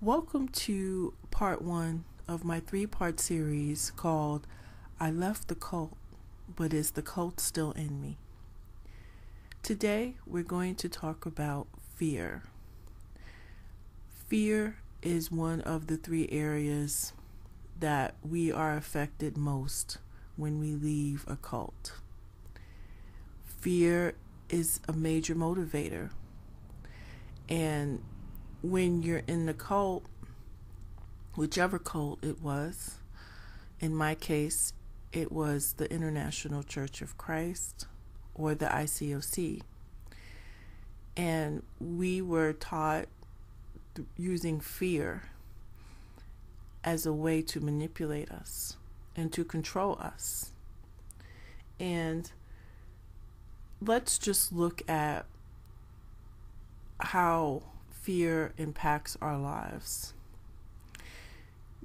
Welcome to part one of my three part series called I Left the Cult, but Is the Cult Still in Me? Today we're going to talk about fear. Fear is one of the three areas that we are affected most when we leave a cult. Fear is a major motivator. And when you're in the cult, whichever cult it was, in my case, it was the International Church of Christ or the ICOC. And we were taught using fear as a way to manipulate us and to control us. And let's just look at how fear impacts our lives.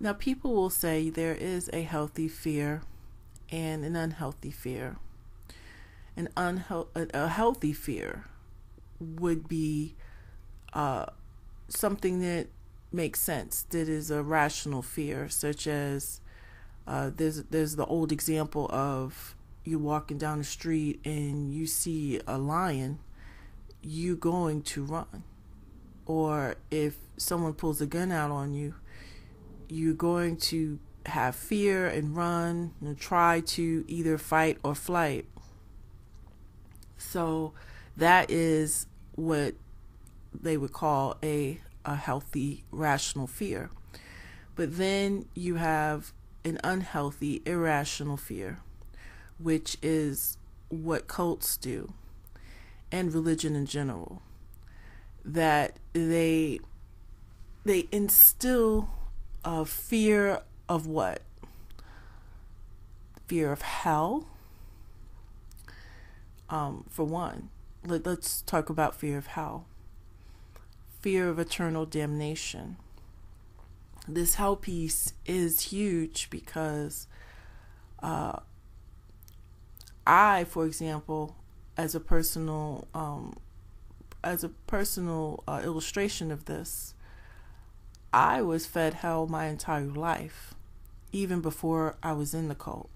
Now, people will say there is a healthy fear and an unhealthy fear. An unhealthy, a healthy fear would be uh, something that makes sense, that is a rational fear, such as uh, there's there's the old example of you walking down the street and you see a lion, you going to run. Or if someone pulls a gun out on you, you're going to have fear and run and try to either fight or flight. So that is what they would call a a healthy rational fear. But then you have an unhealthy irrational fear which is what cults do and religion in general that they they instill a fear of what? Fear of hell? Um, for one let, let's talk about fear of hell. Fear of eternal damnation. This hell piece is huge because uh, I, for example, as a personal um, as a personal uh, illustration of this, I was fed hell my entire life, even before I was in the cult.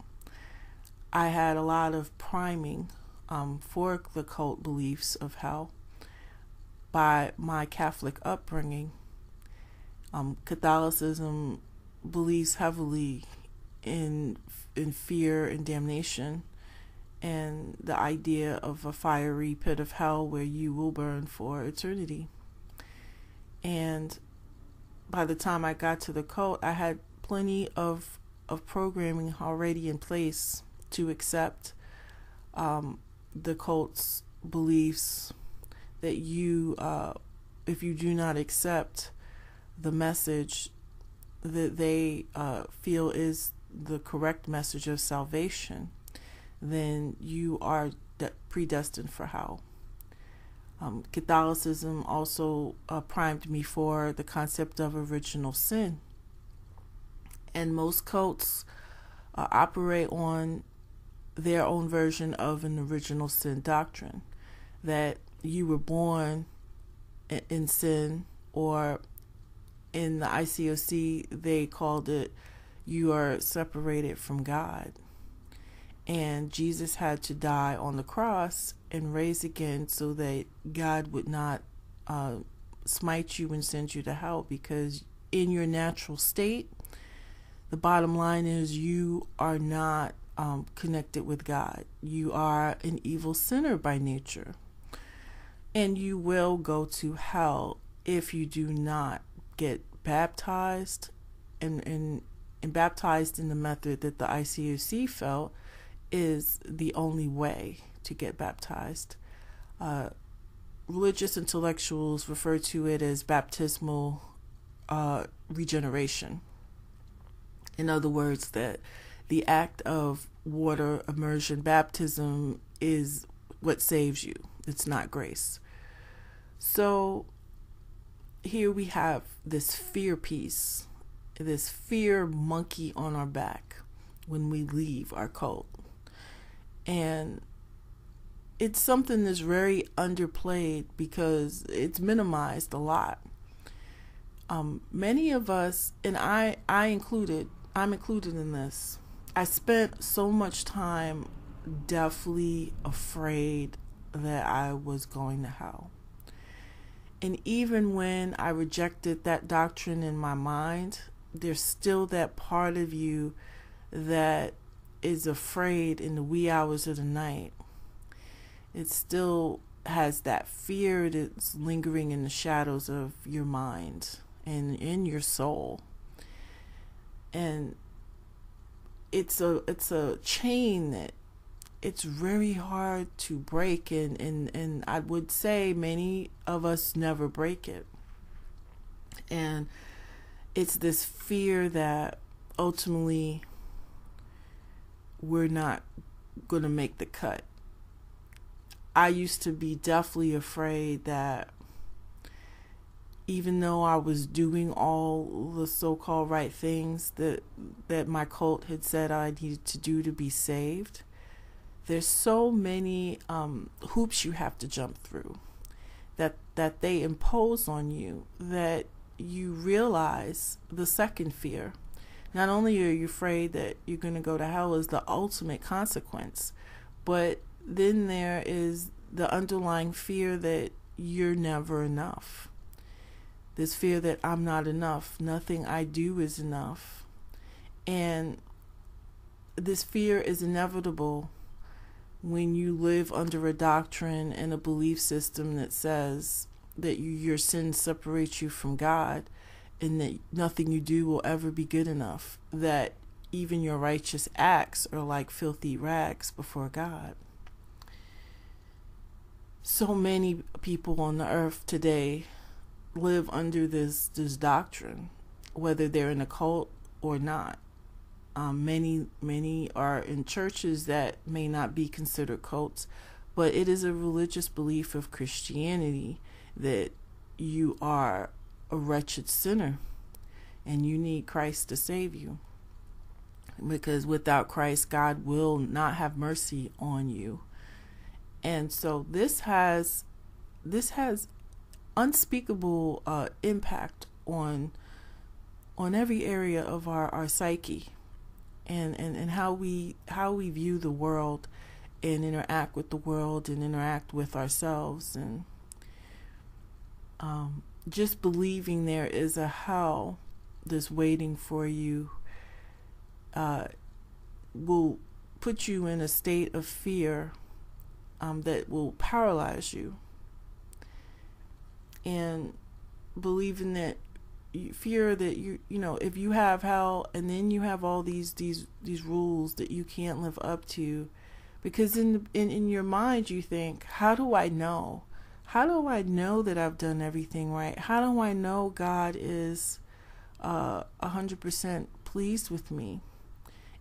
I had a lot of priming um, for the cult beliefs of hell by my Catholic upbringing. Um, Catholicism believes heavily in in fear and damnation and the idea of a fiery pit of hell where you will burn for eternity. And by the time I got to the cult, I had plenty of of programming already in place to accept um, the cult's beliefs that you, uh, if you do not accept the message that they uh, feel is the correct message of salvation, then you are de- predestined for hell. Um, Catholicism also uh, primed me for the concept of original sin. And most cults uh, operate on their own version of an original sin doctrine that you were born in, in sin, or in the ICOC, they called it you are separated from God and Jesus had to die on the cross and raise again so that God would not uh, smite you and send you to hell because in your natural state, the bottom line is you are not um, connected with God. You are an evil sinner by nature. And you will go to hell if you do not get baptized and, and, and baptized in the method that the ICOC felt is the only way to get baptized. Uh, religious intellectuals refer to it as baptismal uh, regeneration. In other words, that the act of water immersion baptism is what saves you, it's not grace. So here we have this fear piece, this fear monkey on our back when we leave our cult and it's something that's very underplayed because it's minimized a lot. um, many of us, and I, I included, I'm included in this. I spent so much time deathly afraid that I was going to hell. And even when I rejected that doctrine in my mind, there's still that part of you that is afraid in the wee hours of the night. It still has that fear that's lingering in the shadows of your mind and in your soul. And it's a it's a chain that it's very hard to break and, and, and I would say many of us never break it. And it's this fear that ultimately we're not going to make the cut. I used to be definitely afraid that even though I was doing all the so-called right things that that my cult had said I needed to do to be saved, there's so many um, hoops you have to jump through that that they impose on you that you realize the second fear. Not only are you afraid that you're going to go to hell as the ultimate consequence, but then there is the underlying fear that you're never enough. This fear that I'm not enough, nothing I do is enough. And this fear is inevitable when you live under a doctrine and a belief system that says that you, your sins separate you from God and that nothing you do will ever be good enough, that even your righteous acts are like filthy rags before God. So many people on the earth today live under this, this doctrine, whether they're in a cult or not. Um, many many are in churches that may not be considered cults, but it is a religious belief of Christianity that you are a wretched sinner and you need Christ to save you. Because without Christ, God will not have mercy on you. And so this has this has unspeakable uh, impact on on every area of our, our psyche and, and, and how we how we view the world and interact with the world and interact with ourselves and um, just believing there is a hell that's waiting for you uh, will put you in a state of fear um, that will paralyze you. And believing that you fear that you you know if you have hell and then you have all these these these rules that you can't live up to because in in in your mind you think how do i know how do i know that i've done everything right? How do i know god is uh 100% pleased with me?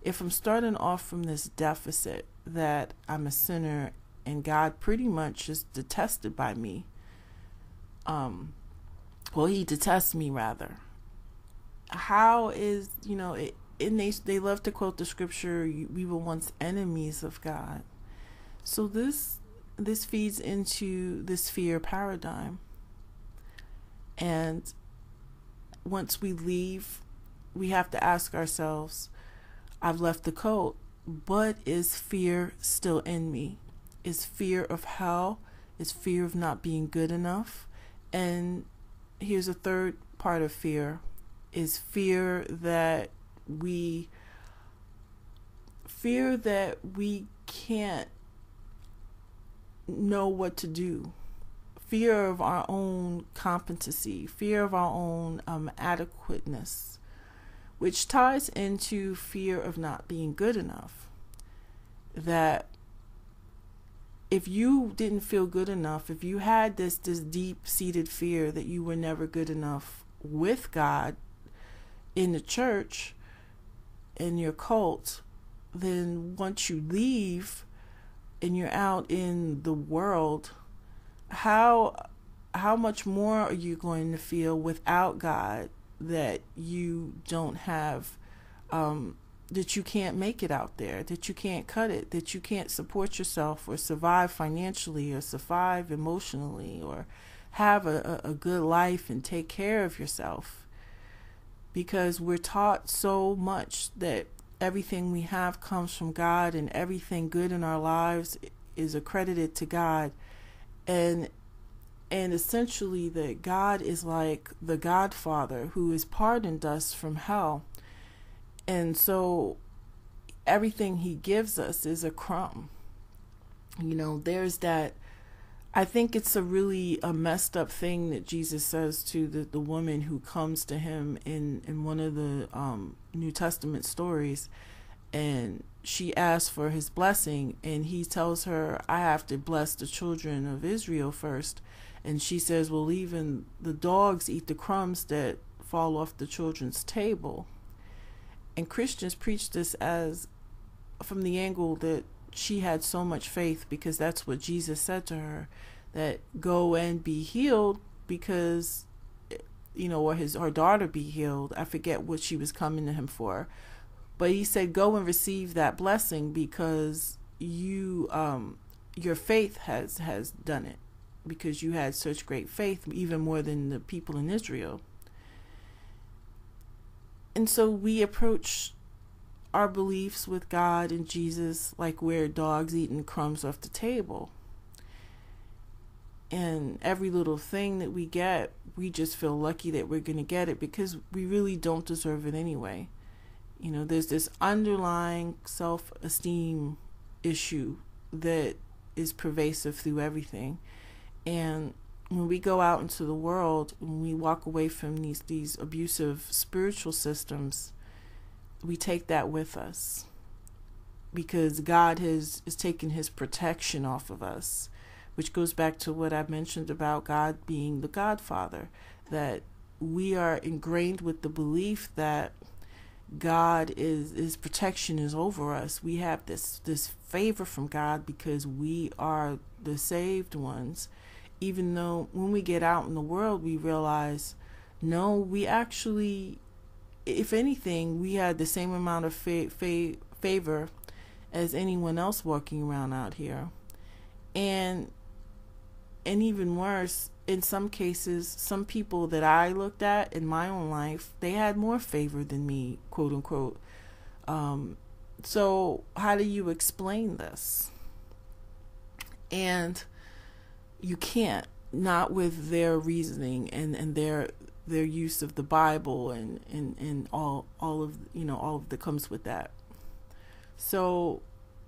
If i'm starting off from this deficit that i'm a sinner and god pretty much is detested by me um well he detests me rather. How is you know it, and they they love to quote the scripture we were once enemies of god. So this this feeds into this fear paradigm. And once we leave we have to ask ourselves i've left the code but is fear still in me? Is fear of hell is fear of not being good enough? And here's a third part of fear is fear that we fear that we can't know what to do. Fear of our own competency fear of our own um, adequateness which ties into fear of not being good enough. That if you didn't feel good enough, if you had this this deep seated fear that you were never good enough with God in the church in your cult, then once you leave and you're out in the world, how how much more are you going to feel without God that you don't have um, that you can't make it out there, that you can't cut it, that you can't support yourself or survive financially or survive emotionally or have a, a good life and take care of yourself. Because we're taught so much that everything we have comes from God and everything good in our lives is accredited to God. And and essentially that God is like the Godfather who has pardoned us from hell. And so everything he gives us is a crumb. You know, there's that I think it's a really a messed up thing that Jesus says to the, the woman who comes to him in, in one of the um, New Testament stories. And she asks for his blessing and he tells her I have to bless the children of Israel first. And she says well even the dogs eat the crumbs that fall off the children's table. And Christians preach this as from the angle that she had so much faith because that's what Jesus said to her that go and be healed because you know or his her daughter be healed. I forget what she was coming to him for. But he said go and receive that blessing because you um your faith has has done it because you had such great faith even more than the people in Israel. And so we approach our beliefs with God and Jesus like we're dogs eating crumbs off the table. And every little thing that we get, we just feel lucky that we're going to get it because we really don't deserve it anyway. You know, there's this underlying self esteem issue that is pervasive through everything. And when we go out into the world, when we walk away from these, these abusive spiritual systems, we take that with us because God has is taking his protection off of us, which goes back to what I mentioned about God being the Godfather, that we are ingrained with the belief that God is his protection is over us. We have this this favor from God because we are the saved ones. Even though when we get out in the world we realize no, we actually if anything, we had the same amount of fa- fa- favor as anyone else walking around out here. And and even worse, in some cases, some people that I looked at in my own life, they had more favor than me, quote unquote. Um, so how do you explain this? And you can't, not with their reasoning and, and their their use of the Bible and, and, and all all of you know all of that comes with that. So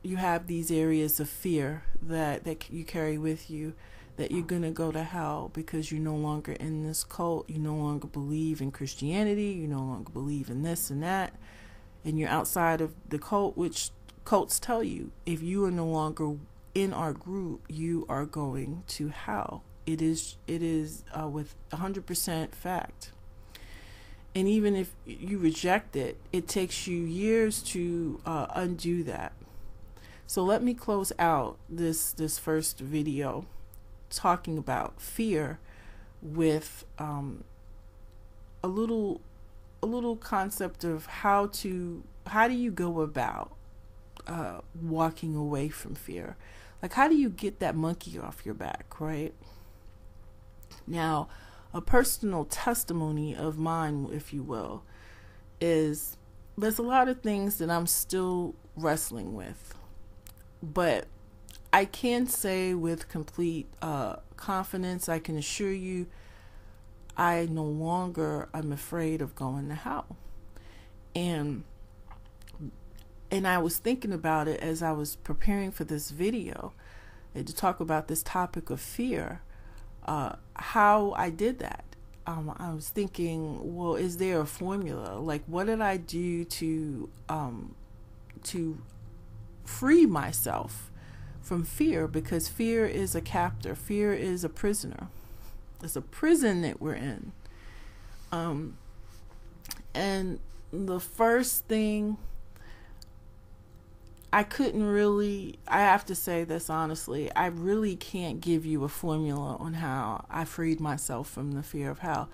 you have these areas of fear that, that you carry with you that you're going to go to hell because you're no longer in this cult, you no longer believe in Christianity, you no longer believe in this and that, and you're outside of the cult, which cults tell you if you are no longer in our group, you are going to hell it is it is uh, with 100% fact. And even if you reject it it takes you years to uh, undo that. So let me close out this this first video talking about fear with um, a little a little concept of how to how do you go about uh, walking away from fear? Like how do you get that monkey off your back right now, a personal testimony of mine, if you will, is there's a lot of things that I'm still wrestling with, but I can say with complete uh, confidence, I can assure you, I no longer am afraid of going to hell, and and I was thinking about it as I was preparing for this video, and to talk about this topic of fear uh, how I did that. Um, I was thinking, well, is there a formula? Like, what did I do to um, to free myself from fear? Because fear is a captor. Fear is a prisoner. It's a prison that we're in. Um, and the first thing I couldn't really, I have to say this honestly, I really can't give you a formula on how I freed myself from the fear of hell.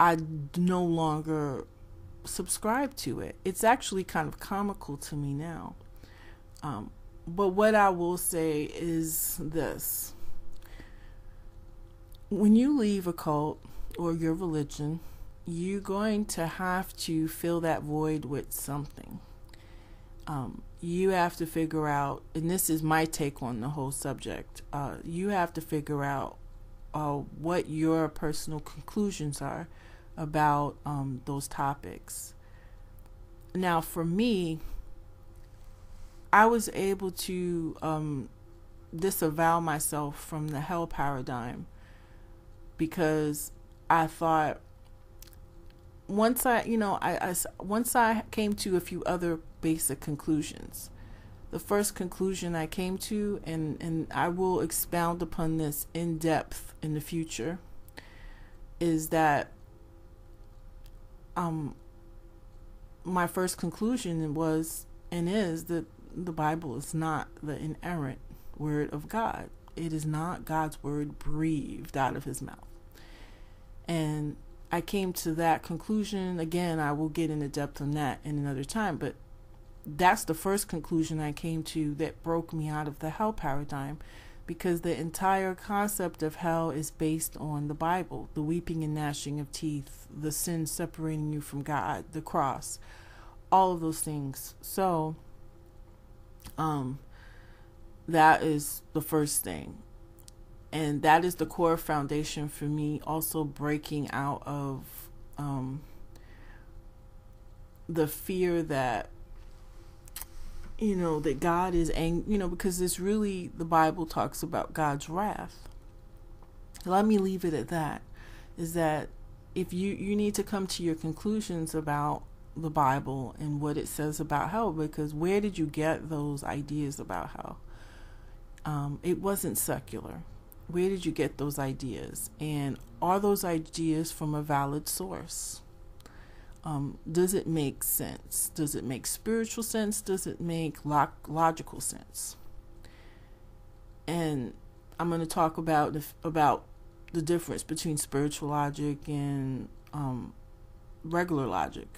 I no longer subscribe to it. It's actually kind of comical to me now. Um, but what I will say is this when you leave a cult or your religion, you're going to have to fill that void with something. Um, you have to figure out, and this is my take on the whole subject. Uh, you have to figure out uh, what your personal conclusions are about um, those topics. Now, for me, I was able to um, disavow myself from the hell paradigm because I thought once I, you know, I, I once I came to a few other basic conclusions. The first conclusion I came to, and and I will expound upon this in depth in the future, is that um my first conclusion was and is that the Bible is not the inerrant word of God. It is not God's word breathed out of his mouth. And I came to that conclusion. Again, I will get into depth on that in another time, but that's the first conclusion I came to that broke me out of the hell paradigm because the entire concept of hell is based on the Bible the weeping and gnashing of teeth, the sin separating you from God, the cross, all of those things. So, um, that is the first thing. And that is the core foundation for me also breaking out of um, the fear that you know that God is angry, you know, because it's really the Bible talks about God's wrath. Let me leave it at that. Is that if you you need to come to your conclusions about the Bible and what it says about hell, because where did you get those ideas about hell? Um, it wasn't secular. Where did you get those ideas? And are those ideas from a valid source? Um, does it make sense? Does it make spiritual sense? Does it make log- logical sense? And I'm going to talk about the, about the difference between spiritual logic and um, regular logic,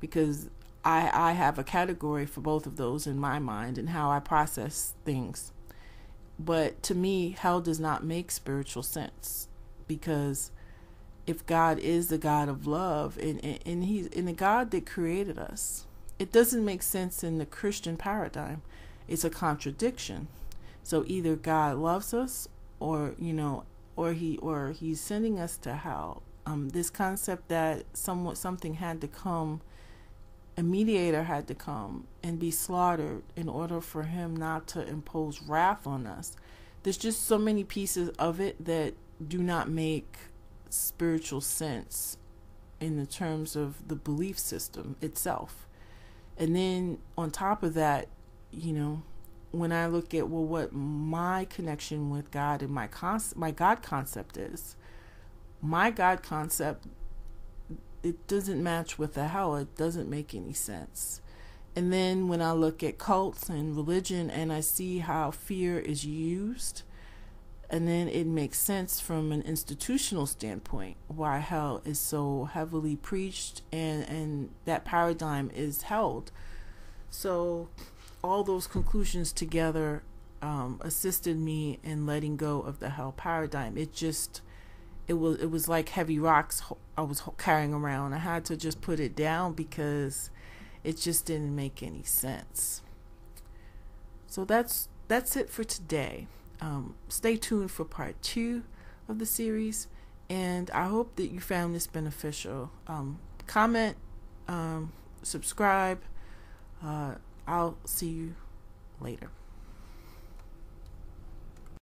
because I I have a category for both of those in my mind and how I process things. But to me, hell does not make spiritual sense because if God is the God of love and, and, and He's in the God that created us, it doesn't make sense in the Christian paradigm. It's a contradiction. So either God loves us or, you know, or he or he's sending us to hell. Um, this concept that somewhat something had to come a mediator had to come and be slaughtered in order for him not to impose wrath on us. There's just so many pieces of it that do not make spiritual sense in the terms of the belief system itself. And then on top of that, you know, when I look at well what my connection with God and my con- my God concept is, my God concept it doesn't match with the hell. It doesn't make any sense. And then when I look at cults and religion and I see how fear is used, and then it makes sense from an institutional standpoint why hell is so heavily preached and, and that paradigm is held. So, all those conclusions together um, assisted me in letting go of the hell paradigm. It just, it was it was like heavy rocks I was carrying around. I had to just put it down because it just didn't make any sense. So that's that's it for today. Um, stay tuned for part two of the series, and I hope that you found this beneficial. Um, comment, um, subscribe. Uh, I'll see you later.